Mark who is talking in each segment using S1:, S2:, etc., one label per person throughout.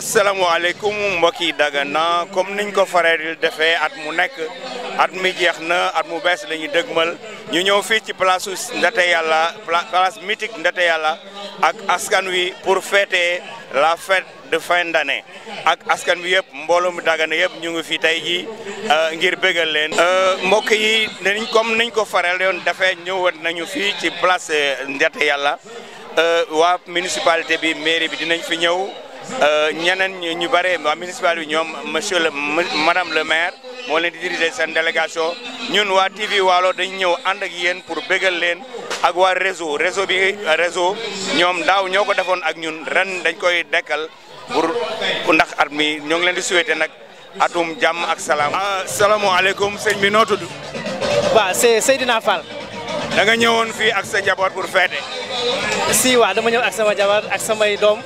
S1: asalaamaaleykum mbokki Dagana comme niñ ko faree di defee at mu nekk at mi jeex na at mu bees la ñuy dëgmal ñu ñëw fii ci place Ndate Yàlla place mythique Ndate Yàlla ak askan wi pour fêter la fête de fin d'année ak askan bi yëpp mbooloo mu Dagana yëpp ñu ngi fi tey jii euh, ngir bégal leen. Euh, mbokk yi dinañ comme niñ ko faral yoon dafay ñëwoon nañu fii ci place euh, Ndiaté Yàlla waa municipalité bi mairie bi dinañ fi ñëw ñeneen ñu bare waa municipalité bi ñoom monsieur le madame le maire. moo leen di diriger seen délégation ñun waa TV Waalo dañ ñëw ànd ak yéen pour bégal leen ak waa réseau réseau bi réseau ñoom daaw ñoo ko defoon ak ñun ren dañ koy dekkal pour pour ndax at mi ñoo ngi leen di souhaiter nag atum jàmm ak salaam. asalaamaaleykum sëñ bi noo tudd.
S2: waaw c'est Seydina Fall.
S1: da nga ñëwoon fii ak sa njaboot pour fête.
S2: si waaw dama ñëw ak sama jabar ak samay doom.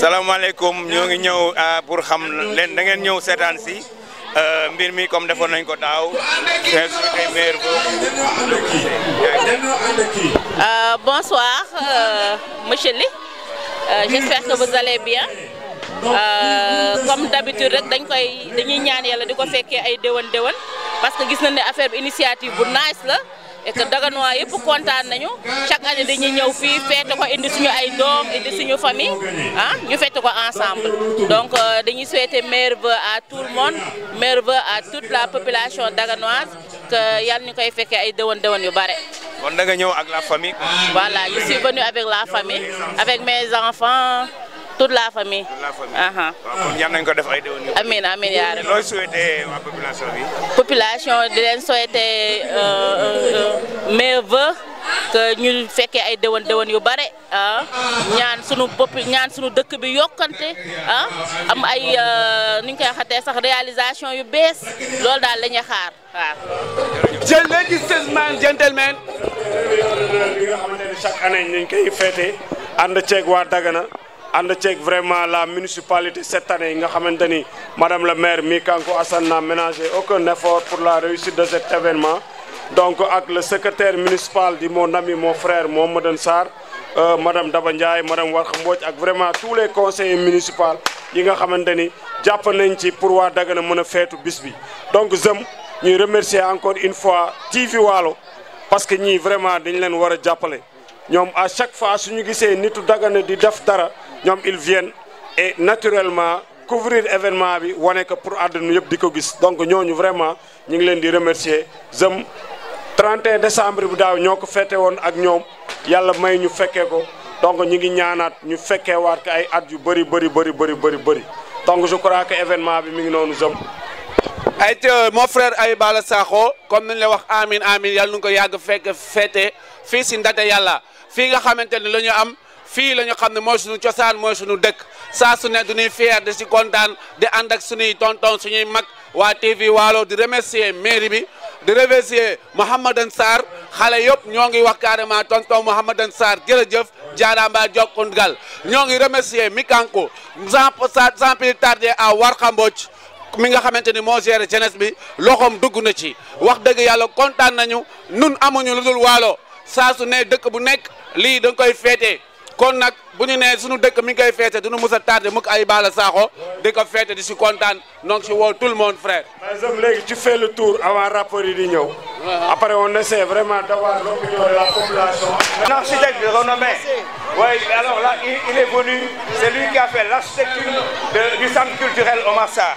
S1: salaamaaleykum ñoo ngi ñëw ah, pour xam leen da ngeen ñëw seetaan si euh, mbir mi comme defoon nañ ko daaw seen suñu maire
S3: boobu.
S4: Euh, bonsoir euh, monsieur Ly. Euh, j'espère que vous allez bien euh, comme d'habitude rek dañ koy dañuy ñaan yàlla di ko fekkee ay déwén déwén parce que gis nañ ne affaire bi initiative bu nice la et que Daganois yëpp kontaan nañu chaque année dañuy ñëw fii feete ko indi suñu ay doom indi suñu famille ah ñu feete ko ensemble donc euh, dañuy souhaiter meilleurs vœux à tout le monde meilleurs vœux à toute la population daganoise yal ñu koy fekkee ay dëwën dëwën yu bare.
S1: kon da nga ñëw ak la famille.
S4: voilà je suis venue avec la famille avec mes enfants. toute la famille.
S1: toute la famille.
S4: aha
S1: waaw kon yal nañu ko def ay déwén.
S4: amiin amiin yaa rabbi.
S1: looy souhaité waa population bi.
S4: population di leen souhaité mes vœux que ñu fekkee ay déwén déwén yu bare. ah ñaan sunu bopp ñaan sunu dëkk bi yokkante ah am ay euh, nu ñu koy waxatee sax réalisation yu bees loolu daal la ñuy xaar waaw.
S5: jël léegi seulement
S3: gentleman. li nga xamante ne chaque année ñu ngi koy féete ànd ceeg waa Dagana. ànd ceeg vraiment la municipalité cette année nga xamante ni madame la maire mi Kankou Assane n'a ménagé aucun effort pour la réussite de cet événement donc ak le secrétaire municipal di mon ami mon frère Mohamed Sarr euh, madame Daba Ndiaye madame Warkha Mbodj ak vraiment tous les conseillers municipaux yi nga xamante ni jàpp nañ ci pour waa Dagana mën a feetu bis bi donc jëm ñuy remercier encore une fois TV Waalo parce que ñii vraiment dañ leen war a jàppale ñoom à chaque fois su ñu gisee nitu Dagana di def dara ñoom ils viennent et naturellement couvrir événement bi wane ko pour àdduna yëpp di ko gis donc ñooñu vraiment ñu ngi leen di remercier jëm 31 décembre bu daaw ñoo ko fête woon ak ñoom yàlla may ñu fekkee ko donc ñu ngi ñaanaat ñu fekkee waat ko ay at yu bëri bëri bëri bëri bëri bëri donc je crois que événement bi mi ngi noonu jëm.
S5: ay ca mon frère ay Bala Sakho comme ni ñu la wax amin amin yàlla nu ko yàgg fekk fête fii si Ndate Yàlla fii nga xamante ne la ñu am. fii la ñu xam ne mooy suñu cosaan mooy suñu dëkk saa su ne du ñuy fier di si kontaan di ànd ak suñuy tonton suñuy mag waa TV Waalo di remercier mairie bi di remercier Mouhamadan Sarr xale yëpp ñoo ngi wax carrément tonton Mouhamadan Sarr jërëjëf jaaraama jokkun gal ñoo ngi remercier Mikanko sans sans plus tarder à Warxa Mbodj mi nga xamante ni moo géré jeunesse bi loxoom dugg na ci wax dëgg yàlla kontaan nañu nun amuñu lu dul waalo saa su ne dëkk bu nekk lii da koy féete kon nag bu ñu nee suñu dëkk mi ngi koy féete duñu mus a tardé mukk ay Balla Sakho di ko féete di si kontaan donc si woo tout le monde frère.
S3: mais am léegi tu fais le tour avant rapport yi di ñëw. après on essaie vraiment d'avoir l'opinion de la population.
S6: un architecte de renommée. oui alors là il est venu c'est lui qui a fait l'architecture du centre culturel Omar Sarr.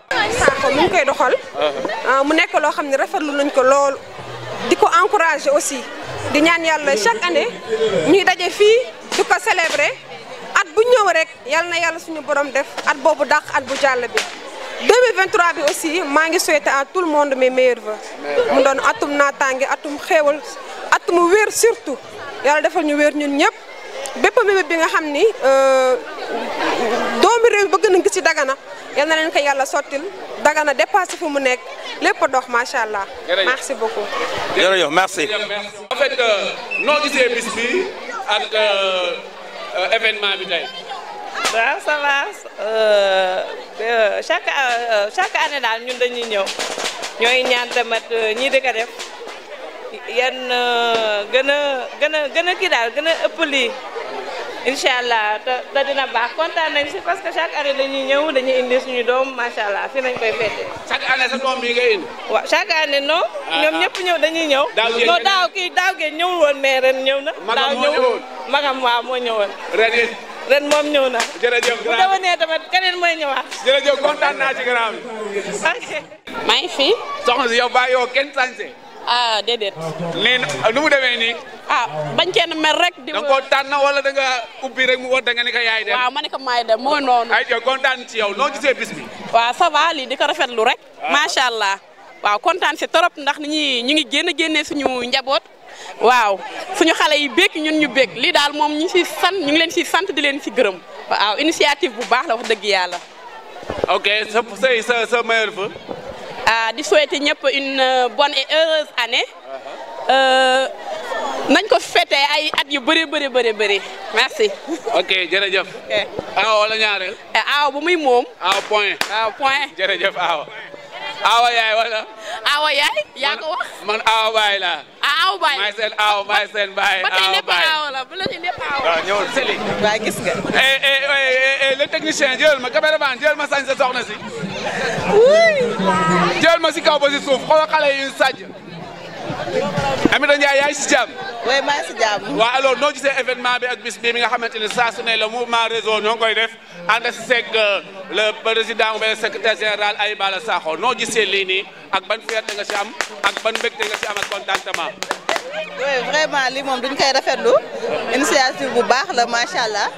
S7: Sakho mu ngi koy doxal ah, mu nekk loo xam ne rafetlu nañ ko lool di ko encouragé aussi di ñaan yàlla chaque année ñuy daje fii di ko célébrer at bu ñëw rek yàlla na yàlla suñu borom def at boobu dàq at bu jàll bi 2023 bi aussi maa ngi souhaité à tout le monde mes meilleurs vœux mu doon atum naataange atum xéewal atum wér surtout yàlla defal ñu wér ñun ñëpp bépp mébét bi nga xam ni euh, doomi réew bëgg nañ ko ci Dagana yal na leen ko yàlla sottil Dagana dépassé fu mu nekk lépp dox macha allah. merci beaucoup.
S6: jërëjëf merci.
S5: en fait euh, noo gisee bis bi ak euh, événement bi tey.
S8: waaw ça va chaque chaque année daal ñun dañuy ñëw ñooy ñaan tamit ñii di ko def. yan euh, gën a gën a gën a kii daal gën a ëpp lii incha allah te te dina baax kontaan nañ si parce que chaque année dañuy ñëw dañuy indi suñu doom macha allah fi nañ koy fête.
S5: chaque année sa doom bi nga indi.
S8: waaw chaque année non.
S5: Ah,
S8: ñoom
S5: ah.
S8: ñëpp ñëw dañuy ñëw.
S5: daaw jéeg
S8: non daaw kii daaw géej ñëwul woon mais ren ñëw na. daaw ñëwul magam waaw moo ñëwoon.
S5: ren it.
S8: ren moom ñëw na.
S5: jërëjëf grand bu
S8: déwénee tamit keneen mooy ñëwaat.
S5: jërëjëf kontaan naa ci grand bi.
S9: maa ngi fi.
S5: soxna si yow baa yow kenn sañse.
S9: ah déedéet.
S5: nii nu mu demee nii.
S9: ah bañ kenn mer rek. di
S5: da nga koo tànn wala da nga ubbi rek mu woote nga ni ko yaay dem.
S9: waaw ma ne ko maay dem moo noonu.
S5: ay yow kontaan ci yow noo gisee bis bi.
S9: waaw ça va lii di ko rafetlu rek. Ah. macha allah waaw kontaan si trop ndax ni ñuy ñu ngi génn génnee suñu njaboot. waaw suñu xale yi bég ñun ñu bég lii daal moom ñu si sant ñu ngi leen si sant di leen si gërëm waaw initiative bu baax la wax dëgg yàlla.
S5: ok sa sa sa meilleur vœu.
S9: ah di souhaiter ñëpp une euh, bonne et heureuse année. Uh-huh. Euh, nañ ko fete ay at yu bëri bëri bëri bëri merci.
S5: ok jërëjëf. ok ah wala ñaareel.
S9: Eh, aaw bu muy moom.
S5: aaw point.
S9: aaw point.
S5: jërëjëf aaw. aawa yaay wala.
S9: aawa yaay yaa ko wax.
S5: man aawa baay laa.
S9: Ah, aaw baay
S5: maay seen aaw maay seen baay.
S9: ba tey lépp aaw la bu la ci lépp aaw.
S5: waaw ñëwul Seli.
S8: waaw gis nga.
S5: Eh, eh, le technicien jël ma caméraman jël ma sañ sa soxna si. jël ma si kaw ba si suuf xoolal xale yu sàjj. Aminata Ndiaye yaa ngi si jàmm.
S8: oui maa ngi si jàmm.
S5: waaw alors noo gisee événement bi ak bis bii mi nga xamante ne saa su ne le mouvement réseau ñoo ngi koy def ànd si seeg euh, le président ou le secrétaire général Aly Bala Sakho noo gisee lii nii ak ban fierté nga si am ak ban mbégte nga si am ak contentement.
S8: oui vraiment lii moom duñ koy rafetlu initiative bu baax la macha allah.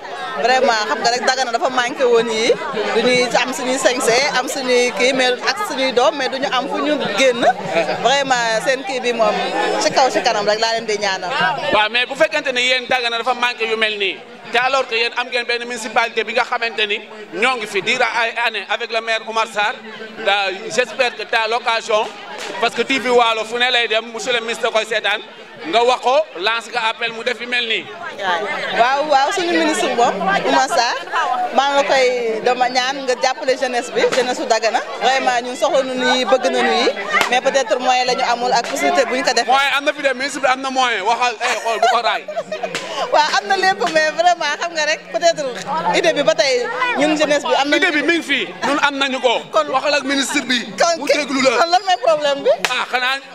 S8: vraiment xam nga rek Dagana dafa manqué woon yi du ñuy am suñuy sañse am suñuy kii mais ak suñuy doom mais du ñu am fu ñu génn vraiment seen kii bi moom ci kaw ci kanam rek laa leen di ñaanal.
S5: waaw mais bu fekkente ne yéen Dagana dafa manqué yu mel nii. te alors que yéen am ngeen benn municipalité bi nga xamante ni ñoo ngi fi dira ay année avec le maire Oumar Sarr j'espère que t'as l'occasion parce que TV Waalo fu ne lay dem monsieur le ministre koy seetaan nga wax ko lance nga appel mu def fi mel nii.
S8: waaw waaw suñu ministre boobu Oumar Sarr maa nga koy dama ñaan nga jàppale jeunesse bi jeunesse su Dagana vraiment ñun soxla nañu yi bëgg nañu yi mais peut-être moyen la ñu amul ak possibilité bu ñu ko def.
S5: moyen am na fi de ministre bi am na moyen waxal eh xool bu ko raay.
S8: waaw am na lépp mais vraiment xam nga rek peut-être idée bi ba tey ñun jeunesse bi am nañu.
S5: idée bi mi ngi fii ñun am nañu ko.
S8: kon
S5: waxal ak ministre bi. mu déglu la
S8: kon lan mooy problème bi.
S5: ah xanaa.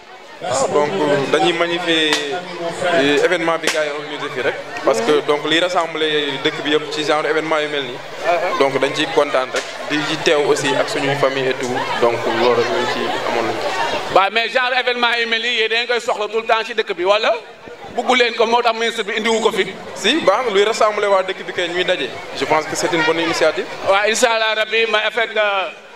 S10: waaw
S5: ah,
S10: donc dañuy magnifier euh, événement bi gars yi organisé fii rek parce que donc liy rassemblé dëkk bi yëpp ci genre événement yu mel nii donc dañ ciy kontaan rek di ci teew aussi ak suñuy famille et tout donc loolu rek lañ ci amoon nañ
S5: waaw mais genre événement yu mel nii yéen dañ koy soxla tout le temps ci dëkk bi wala buggu leen ko moo tax ministre bi indiwu ko fi
S10: si baax na luy rassembler waa dëkk bi kay ñuy daje je pense que c'est une bonne initiative
S5: waaw incha allah rabbi ma fekk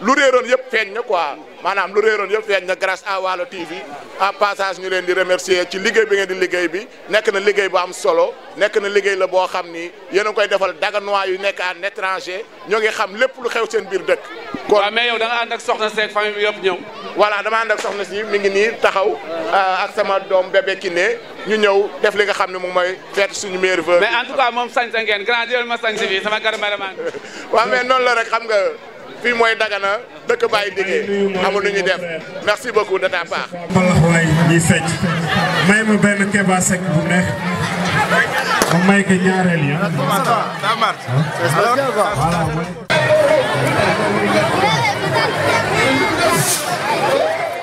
S5: lu
S11: réeroon yëpp feeñ na quoi maanaam lu réeroon yëpp feeñ na grâce à Waalo TV en passage ñu leen di remercier ci liggéey bi ngeen di liggéey bi nekk na liggéey bu am solo nekk na liggéey la boo xam ni yéen a koy defal daganois yu nekk en étranger ñoo ngi xam lépp lu xew seen biir dëkk.
S5: kon waaw mais yow da nga ànd ak soxna seeg famille bi yëpp ñëw.
S11: voilà dama ànd ak soxna si mi ngi nii taxaw euh, ak sama doom bébé Kiné ñu ñëw def li nga xam ne moom mooy feet suñu meilleur vœu.
S5: mais en tout cas moom sañ sa ngeen grand jël ma sañ si bi sama garab
S11: waaw mais noonu la rek xam nga. fii mooy Dagana dëkk Baye Ndigué amul lu ñu def merci beaucoup de ta part.
S3: mbalax waay ñuy fecc may ma benn Keba Seck bu neex ma may ko ñaareel yi.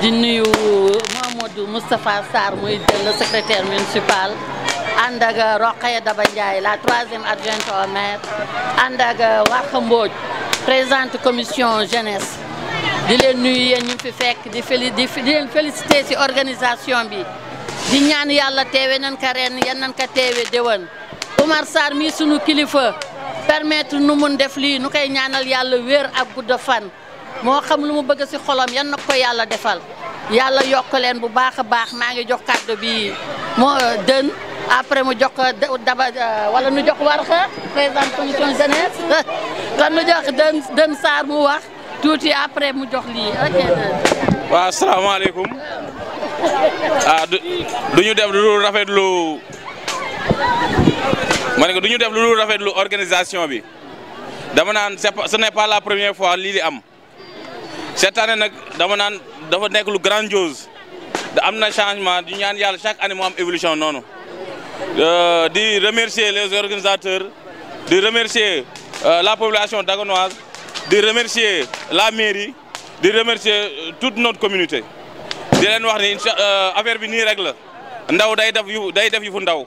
S3: di
S12: nuyu Mamadou Moustapha Sarr muy le secrétaire municipal ànd ak Rokhaya Daba Ndiaye la troisième adjointe au maire ànd ak Warxa Mbodj présidente commission jeunesse di leen nuyu yéen ñu fi fekk di féli di di leen félicité ci organisation bi di ñaan yàlla teewe nan ka ren yan nan ka teewe déwén Oumar Sarr mii sunu kilifa permettre nu mun def lii nu koy ñaanal yàlla wér ak gudd fan moo xam lu mu bëgg si xolam yan na ko yàlla defal yàlla yokk leen bu baax a baax maa ngi jox kàddu bi moo euh, dën après mu jox ko daba euh, wala nu jox warxa président commission jeunesse kon nu jox dën dën Sarr mu wax tuuti après mu jox lii ok.
S13: waaw asalaamaaleykum ah du du ñu def lu rafetlu ma ne ko du ñu def lu rafetlu organisation bi. dama naan c'est ce n'est pas la première fois lii li am cette année nag dama naan dafa nekk lu grandiose da am na changement du ñaan yàlla chaque année mu am évolution noonu euh, di remercier les organisateurs di remercier euh, la population dagonoise di remercier la mairie di remercier euh, toute notre communauté di leen wax ni affaire bi nii rek la ndaw day def yu day def yu fu ndaw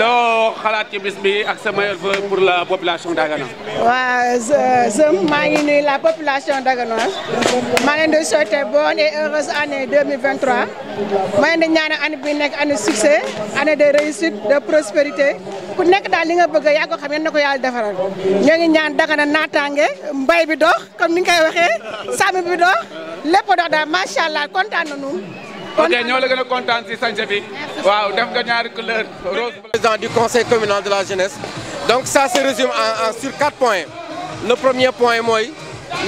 S5: loo xalaat ci bis bi ak sa meilleur vœu pour la population Dagana.
S14: waaw Zem maa ngi nuyu la population daganoise maa leen di souhaiter bonne et heureuse année 2023 maa leen di ñaanal année bi nekk année succès année de réussite de prospérité ku nekk daal li nga bëgg yaa ko xam yéen na ko yàlla defaral ñoo ngi ñaan Dagana naataange mbay bi dox comme ni nga koy waxee sàmm bi dox lépp dox daal macha allah kontaan nañu.
S5: ok ñoo la gën a kontaan si sañse bi waaw def nga ñaari couleur rose
S15: président du conseil communal de la jeunesse donc ça se résume en, en sur quatre points le premier point mooy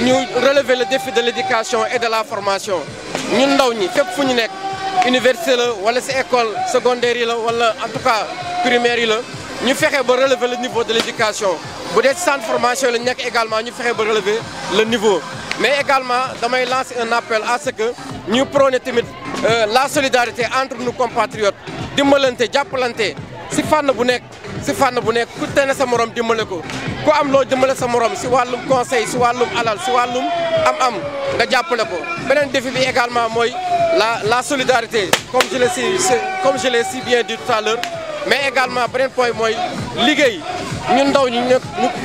S15: ñu relever le défi de l'éducation et de la formation ñun ndaw ñi fépp fu ñu nekk université la wala si école secondaire yi la wala en tout cas primaire yi la ñu fexe ba relever le niveau de l'éducation bu dee centre formation la ñu nekk également ñu fexe ba relever le niveau mais également damay lancer un appel à ce que ñu prôné tamit euh, la solidarité entre nos compatriotes dimbalante jàppalante si fànn bu nekk si fànn bu nekk ku tene sa morom dimbale ko ku am loo dimbale sa morom si wàllum conseil si wàllum alal si wàllum am-am nga jàppale ko beneen défi bi également mooy la la solidarité comme je l'ai si comme je l'ai si bien dit tout à l'heure mais également beneen point mooy liggéey ñun ndaw ñi ñu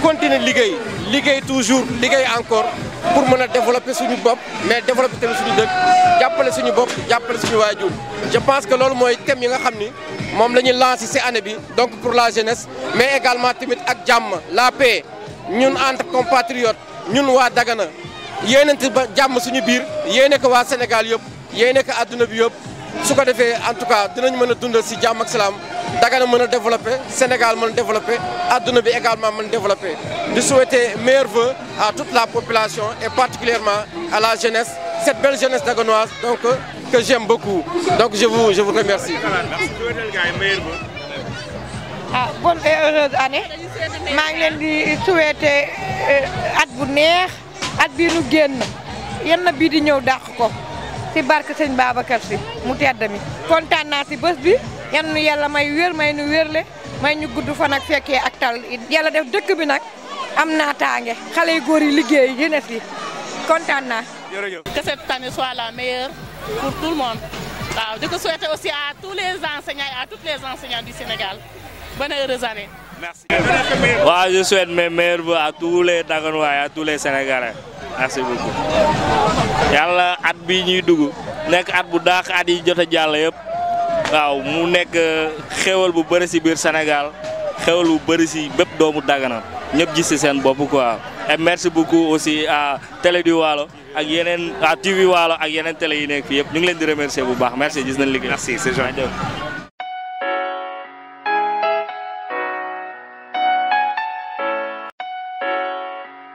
S15: continuer liggéey liggéey toujours liggéey encore pour mën a développer suñu bopp mais développer tamit suñu dëkk jàppale suñu bopp jàppale suñu waajur je pense que loolu mooy thème yi nga xam ni moom la ñuy lancé si année bi donc pour la jeunesse mais également tamit ak jàmm la paix ñun entre compatriotes ñun waa Dagana yéenante ba jàmm suñu biir yéene ko waa Sénégal yëpp yéene ko adduna bi yëpp su ko defee en tout cas dinañ mën a dundal si jàmm ak salaam Dagana mën a développé Sénégal mën a développé adduna bi également mën a développé di souhaiter meilleurs vœux à toute la population et particulièrement à la jeunesse, cette belle jeunesse dagonoise donc, euh, que j'aime beaucoup. Donc je vous, je vous remercie.
S14: ah bonne et heureuse année maa ngi leen di souhaiter euh, at bu neex at bii nu génn yan na bii di ñëw dàq ko ci barke sëñ Babacar si mu tedd mi kontaan naa si bés bi yan nu yàlla may wér may nu wérle may ñu gudd fan ak fekkee ak tal yàlla def dëkk bi nag am naataange xale yu góor yi liggéey yi ne fi kontaan naa. jërëjëf.
S16: que cette année soit la meilleure pour tout le monde waaw di ko souhaiter aussi à tous les enseignants et à toutes les enseignantes du Sénégal bonne heureuse année.
S17: Merci. Moi, je souhaite mes meilleurs vœux à tous les Daganois et à tous les Sénégalais. merci beaucoup yàlla at bi ñuy dugg nekk at bu daax at yi jot a jàll yëpp waaw mu nekk euh, xéwal bu bëri si biir Sénégal xéwal bu bëri si bépp doomu Dagana ñëpp gis si seen bopp quoi et merci beaucoup aussi à Télé du Waalo ak yeneen à TV Waalo ak yeneen télé yi nekk fii yëpp ñu ngi leen di remercier bu baax merci gis nañ liggéey.
S18: merci c'est gentil.